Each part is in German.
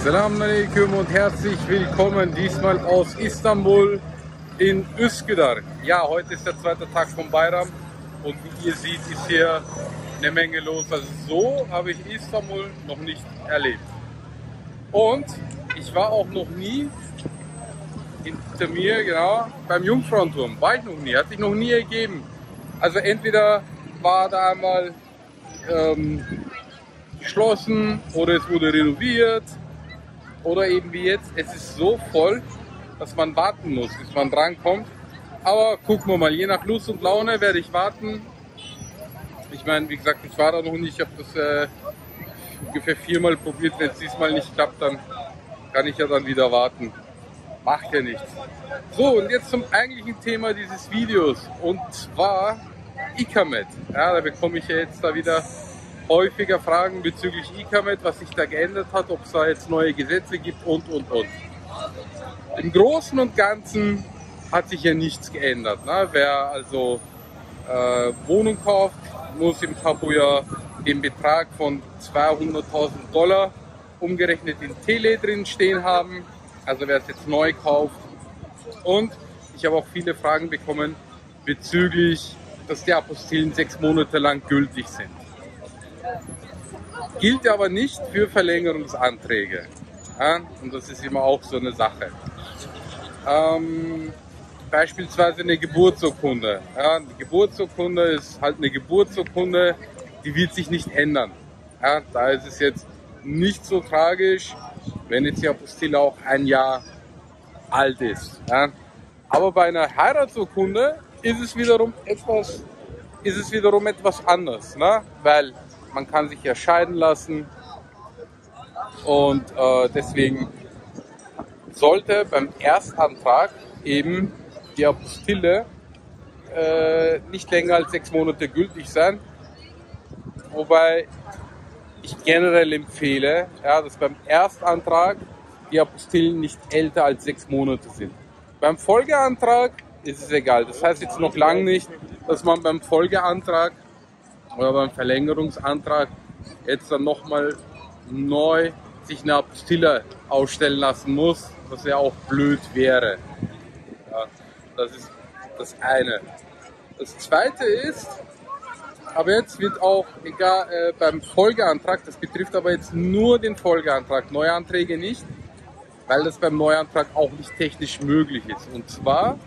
Assalamu alaikum und herzlich willkommen diesmal aus Istanbul in Üsküdar. Ja, heute ist der zweite Tag vom Bayram und wie ihr seht, ist hier eine Menge los. Also so habe ich Istanbul noch nicht erlebt. Und ich war auch noch nie hinter mir, genau, beim Jungfrauenturm. War ich noch nie, hat sich noch nie ergeben. Also entweder war da einmal ähm, geschlossen oder es wurde renoviert oder eben wie jetzt, es ist so voll, dass man warten muss, bis man drankommt. Aber gucken wir mal, je nach Lust und Laune werde ich warten. Ich meine, wie gesagt, ich war da noch nicht, ich habe das äh, ungefähr viermal probiert. Wenn es diesmal nicht klappt, dann kann ich ja dann wieder warten. Macht ja nichts. So, und jetzt zum eigentlichen Thema dieses Videos. Und zwar Icamet. Ja, da bekomme ich ja jetzt da wieder häufiger Fragen bezüglich ICAMET, was sich da geändert hat, ob es da jetzt neue Gesetze gibt und, und, und. Im Großen und Ganzen hat sich ja nichts geändert. Ne? Wer also äh, Wohnung kauft, muss im Tabu den Betrag von 200.000 Dollar umgerechnet in Tele drin stehen haben. Also wer es jetzt neu kauft. Und ich habe auch viele Fragen bekommen bezüglich, dass die Apostillen sechs Monate lang gültig sind gilt aber nicht für Verlängerungsanträge. Ja? Und das ist immer auch so eine Sache. Ähm, beispielsweise eine Geburtsurkunde. Ja? Eine Geburtsurkunde ist halt eine Geburtsurkunde, die wird sich nicht ändern. Ja? Da ist es jetzt nicht so tragisch, wenn jetzt die Apostille auch ein Jahr alt ist. Ja? Aber bei einer Heiratsurkunde ist es wiederum etwas, ist es wiederum etwas anders, ne? weil man kann sich ja scheiden lassen und äh, deswegen sollte beim Erstantrag eben die Apostille äh, nicht länger als sechs Monate gültig sein. Wobei ich generell empfehle, ja, dass beim Erstantrag die Apostillen nicht älter als sechs Monate sind. Beim Folgeantrag ist es egal. Das heißt jetzt noch lange nicht, dass man beim Folgeantrag oder beim Verlängerungsantrag jetzt dann nochmal neu sich eine Apostille ausstellen lassen muss, was ja auch blöd wäre. Ja, das ist das eine. Das zweite ist, aber jetzt wird auch, egal, äh, beim Folgeantrag, das betrifft aber jetzt nur den Folgeantrag, Neuanträge nicht, weil das beim Neuantrag auch nicht technisch möglich ist. Und zwar,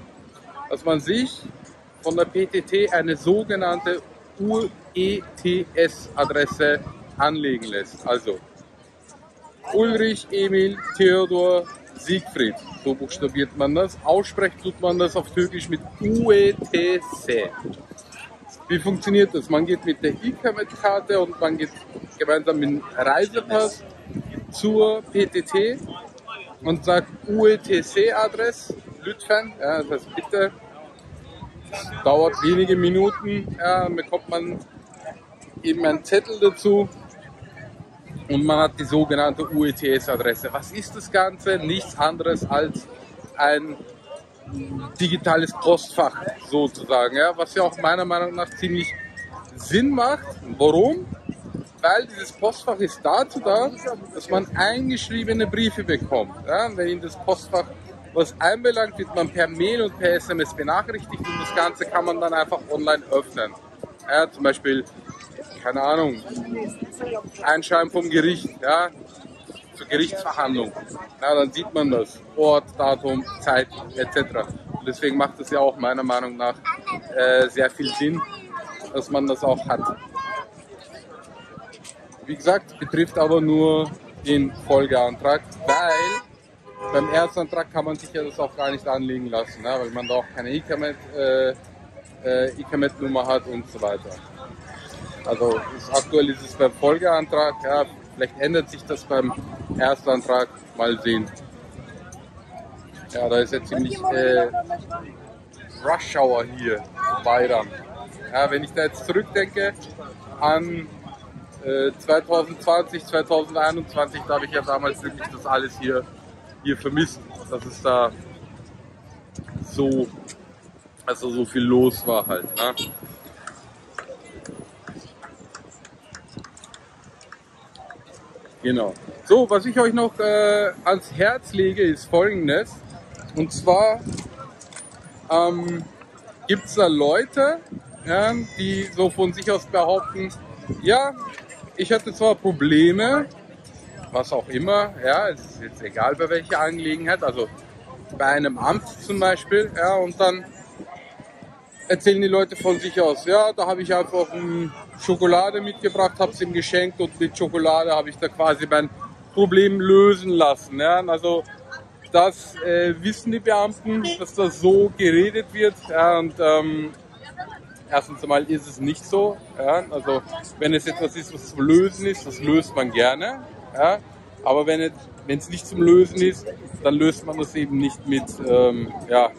dass man sich von der PTT eine sogenannte UETS-Adresse anlegen lässt. Also Ulrich, Emil, Theodor, Siegfried. So buchstabiert man das. Aussprechen tut man das auf Türkisch mit UETC. Wie funktioniert das? Man geht mit der ICAMET-Karte und man geht gemeinsam mit dem Reisepass zur PTT und sagt UETC-Adresse, Lütfen, ja, das heißt bitte dauert wenige Minuten, ja, bekommt man eben einen Zettel dazu und man hat die sogenannte UETS-Adresse. Was ist das Ganze? Nichts anderes als ein digitales Postfach sozusagen, ja, was ja auch meiner Meinung nach ziemlich Sinn macht. Warum? Weil dieses Postfach ist dazu da, dass man eingeschriebene Briefe bekommt. Ja, wenn Ihnen das Postfach was einbelangt, wird man per Mail und per SMS benachrichtigt und das Ganze kann man dann einfach online öffnen. Ja, zum Beispiel, keine Ahnung, Einschreiben vom Gericht, ja, zur Gerichtsverhandlung. Ja, dann sieht man das. Ort, Datum, Zeit etc. Und deswegen macht es ja auch meiner Meinung nach äh, sehr viel Sinn, dass man das auch hat. Wie gesagt, betrifft aber nur den Folgeantrag, weil beim Erstantrag kann man sich ja das auch gar nicht anlegen lassen, ne? weil man da auch keine E-Camet-Nummer äh, äh, hat und so weiter. Also aktuell ist es beim Folgeantrag, ja, vielleicht ändert sich das beim Erstantrag, mal sehen. Ja, da ist jetzt ziemlich äh, Rush Hour hier zu Bayram. Ja, wenn ich da jetzt zurückdenke an äh, 2020, 2021, da habe ich ja damals wirklich das alles hier hier vermisst, dass es da so, also so viel los war halt. Ne? Genau. So, was ich euch noch äh, ans Herz lege, ist folgendes. Und zwar ähm, gibt es da Leute, ja, die so von sich aus behaupten, ja, ich hatte zwar Probleme, was auch immer, ja, es ist jetzt egal bei welcher Angelegenheit, also bei einem Amt zum Beispiel, ja, und dann erzählen die Leute von sich aus, ja, da habe ich einfach Schokolade mitgebracht, habe sie ihm geschenkt und mit Schokolade habe ich da quasi mein Problem lösen lassen. Ja. Also das äh, wissen die Beamten, dass das so geredet wird. Ja, und ähm, erstens einmal ist es nicht so. Ja. Also wenn es etwas ist, was zu lösen ist, das löst man gerne. Ja. Aber wenn es nicht zum Lösen ist, dann löst man das eben nicht mit, ähm, ja,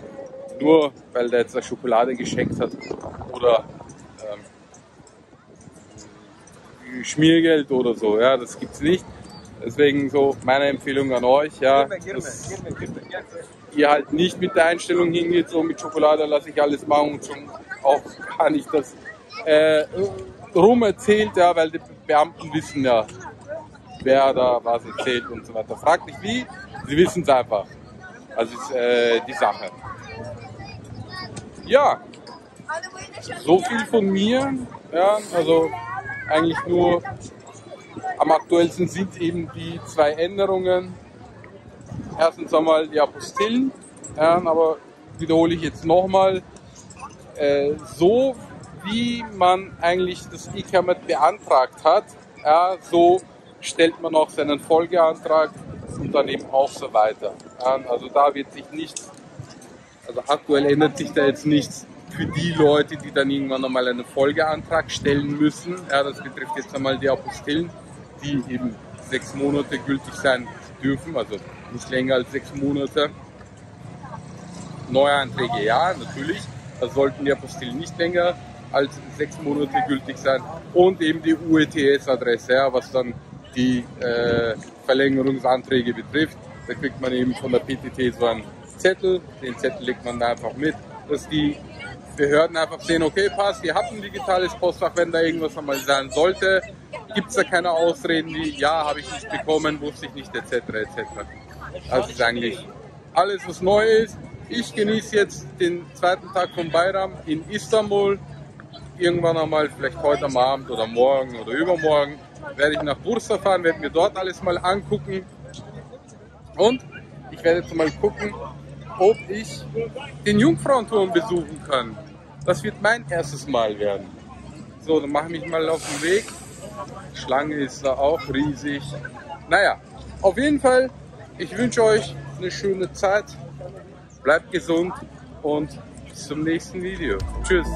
nur weil der jetzt eine Schokolade geschenkt hat oder ähm, Schmiergeld oder so. Ja, das gibt's nicht. Deswegen so meine Empfehlung an euch, ja, dass ihr halt nicht mit der Einstellung hingeht, so mit Schokolade lasse ich alles machen und schon auch gar nicht das äh, rum erzählt, ja, weil die Beamten wissen ja, wer da was erzählt und so weiter. Fragt nicht wie, sie wissen es einfach. Also ist äh, die Sache. Ja, so viel von mir. Ja, also eigentlich nur am aktuellsten sind eben die zwei Änderungen. Erstens einmal die Apostillen, ja, aber wiederhole ich jetzt nochmal, äh, so wie man eigentlich das E-Camet beantragt hat, ja, so stellt man auch seinen Folgeantrag und dann eben auch so weiter. Ja, also da wird sich nichts, also aktuell ändert sich da jetzt nichts für die Leute, die dann irgendwann nochmal einen Folgeantrag stellen müssen. Ja, das betrifft jetzt einmal die Apostillen die eben sechs Monate gültig sein dürfen, also nicht länger als sechs Monate. Neuanträge ja, natürlich. Da sollten die Apostillen nicht länger als sechs Monate gültig sein. Und eben die UETS-Adresse, ja, was dann die äh, Verlängerungsanträge betrifft. Da kriegt man eben von der PTT so einen Zettel. Den Zettel legt man da einfach mit, dass die Behörden einfach sehen, okay, passt, ihr habt ein digitales Postfach, wenn da irgendwas einmal sein sollte, gibt es da keine Ausreden wie, ja, habe ich nicht bekommen, wusste ich nicht, etc. etc. Also ist eigentlich alles, was neu ist. Ich genieße jetzt den zweiten Tag von Bayram in Istanbul. Irgendwann einmal, vielleicht heute am Abend oder morgen oder übermorgen, werde ich nach Bursa fahren, werde mir dort alles mal angucken. Und ich werde jetzt mal gucken, ob ich den Jungfrauenturm besuchen kann. Das wird mein erstes Mal werden. So, dann mache ich mich mal auf den Weg. Schlange ist da auch riesig. Naja, auf jeden Fall, ich wünsche euch eine schöne Zeit. Bleibt gesund und bis zum nächsten Video. Tschüss.